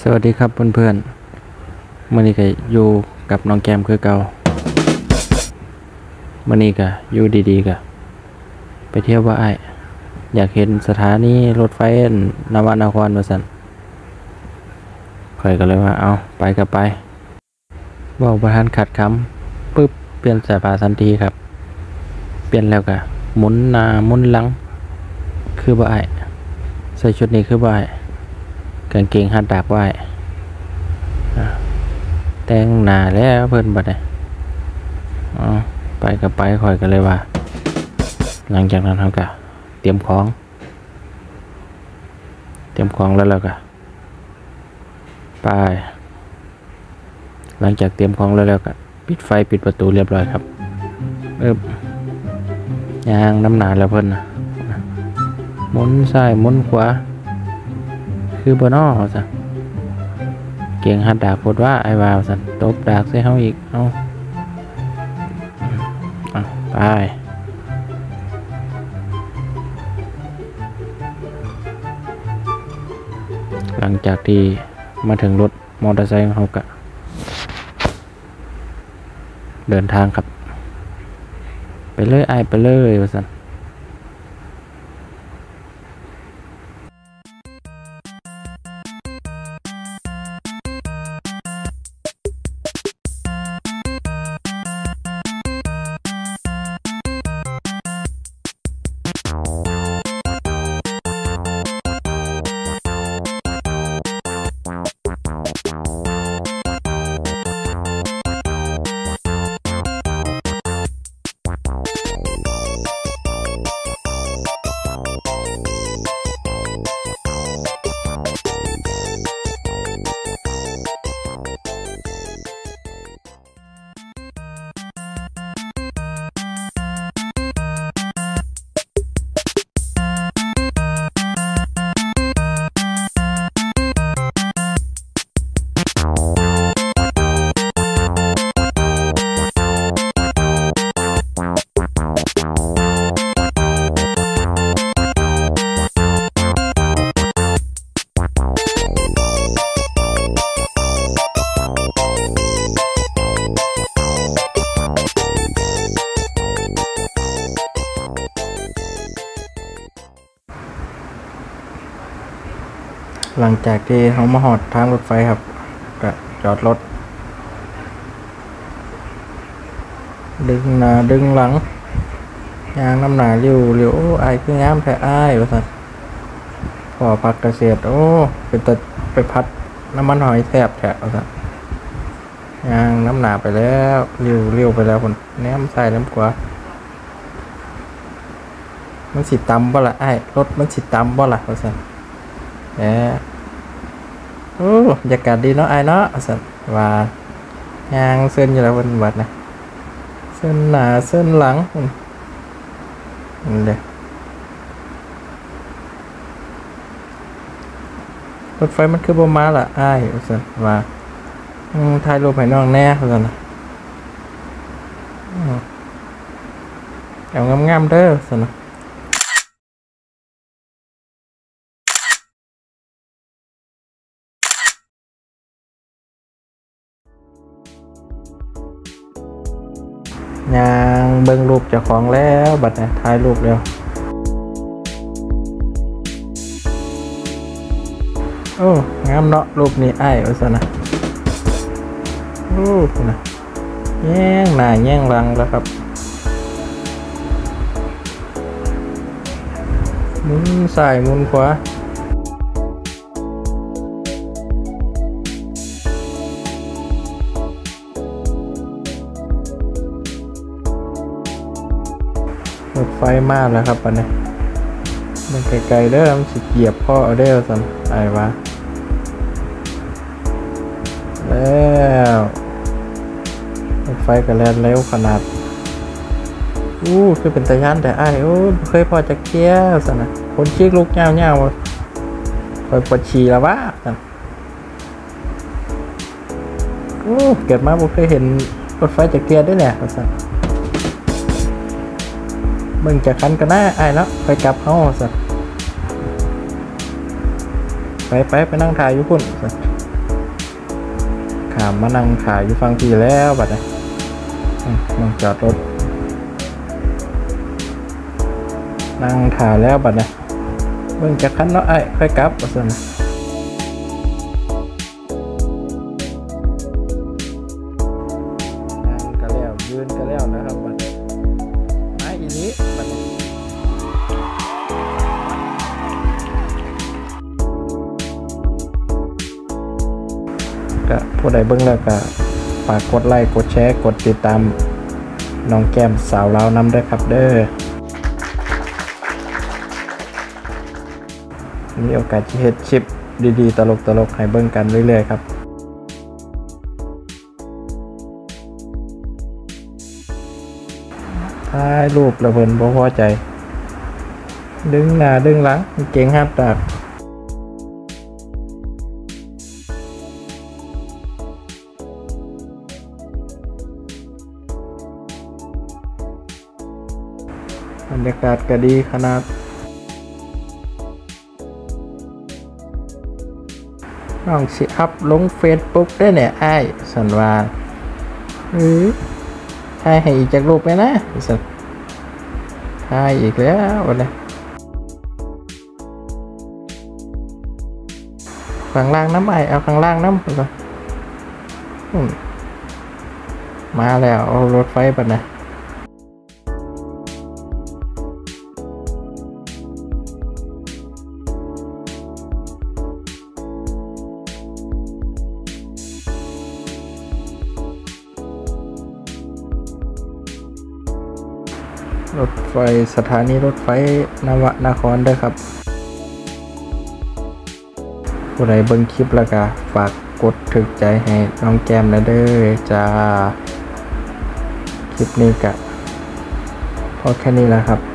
สวัสดีครับเพื่อนๆมื่อนี้ก็อยู่กับน้องแกมคือเก่ามื่อนี้ก็อยู่ดีๆก็ไปเที่ยวว่าไอายอยากเห็นสถานีรถไฟนวนครมาสันข่อยก็เลยว่าเอาไปก็ไปบอกประธานขัดคำปึ๊บเปลี่ยนสายพาทันทีครับ เปลี่ยนแล้วก็หมุนหนาหมุนหลังคือบ่ไอายใส่ชุดนี้คือบ่ไอาย กางเกงฮัดดากไอายแต่งหน้าแล้วเพิ่นบัดนี้อ๋อไปก็ไปคอยกันเลยว่า หลังจากนั้นเขาก็เตรียมของ เตรียมของแล้วแล้วก็ไป หลังจากเตรียมของแล้วแล้วก็ปิดไฟปิดประตูเรียบร้อยครับเอบยางน้ำหนาแล้วเพิ่นนะมุนซ้ายมุนขวา คือบนอ้อจ้ะเก่งหัดดากพดว่าไอ้วาวสันตบดากใส่เฮาอีก เอาเอาไปหลังจากที่มาถึงรถมอเตอร์ไซค์ของเขากะเดินทางครับ ไปเลยไอไปเลยว่าสัน หลังจากที่เขามาหอดทางรถไฟครับก็จอดรถ ดึงหน้าดึงหลังยางน้ำหนาเร็วเร็วโอ้ไอายคืองามแท้ไอายว่าสันพอพักเกษตรโอ้เป็นตัดไปพัดน้ำมันหอยแทบแท้ว่าสันยางน้ำหนาไปแล้วเร็วเร็วไปแล้วคนแนมใส่น้ำขวามันสิตำบ่ละไอ้รถมันสิตำบ่ละว่าสัน แหมโอ้บรรยากาศดีเนาะไอเนาะสันว่ายางเส้นอยู่แล้ววันบัดนะเส้นหนาเส้นหลังนั่เลยรถไฟมันคือบมาล่ะไอ้สันว่าถ่ายรูปให้น้องแน่สันนะเอางามๆเด้อสันนะ เบิ่งรูปเจ้าของแล้วบัดนี้ถ่ายรูปเร็วโอ้งามเนาะรูปนี้อ้ายว่าซะนะโอ้พุ่นะแย่งหน้าแย่งหลังแล้วครับมุนซ้ายมุนขวา หมดไฟมากแล้วครับปันนี้มันไกลๆเด้อมันสิเหยียบพ่อเอาเด้อสันไอ้วะแล้วรถไฟก็แลนเร็วขนาดอู้คือเป็นตะยานแต่ไอ้ายโอ้เคยพอจะเคี้ยวสันนะคนชีกลุกเงาเงาคอยปวดฉี่แล้ววะสันโอ้เกิดมาบ่เคยเห็นรถไฟจะเกียร์ด้วยแหละสัน มึงจะคันกันหน้าไอ้ายเนาะไปกลับเฮาสัตไปไปไปนั่งถ่ายอยู่พุ่นสัตขามมานั่งขายอยู่ฟังพี่แล้วบัดนี้อืมมองจอดรถ นั่งถ่ายแล้วบัดนี้เบิ่งจักคันเนาะไอ้ายค่อยกลับว่าซั่นนั่งก็แล้วยืนก็แล้วนะครับบัด นี้มันก็ผู้ใดเบิ่งแล้วก็ฝากกดไลค์กดแชร์กดติดตามน้องแก้มสาวลาวนำด้วยครับเด้อมีโอกาสที่เฮ็ดชิปดีๆ ตลกๆให้เบิ่งกันเรื่อยๆครับ ถ่ายรูปแล้วเพิ่นบ่พอใจ ดึงหน้าดึงหลังเก่งฮัดดากบรรยากาศก็ดีขนาดน้องสิอัพลงเฟซบุ๊กได้เนี่ยไอ้สันวาเออ ถ่ายให้อีกจากรูปไหมนะสันถ่ายอีกแล้ววันนี้ข้างล่างน้ำไอเอาข้างล่างน้ำก่อนมาแล้วเอารถไฟปัดนะ รถไฟสถานีรถไฟนวนครด้อครับ ผู้ใดเบิ่งคลิปแล้วก็ฝากกดถึกใจให้น้องแก้มนะเด้อจ้า คลิปนี้กะพอแค่นี้แหละครับ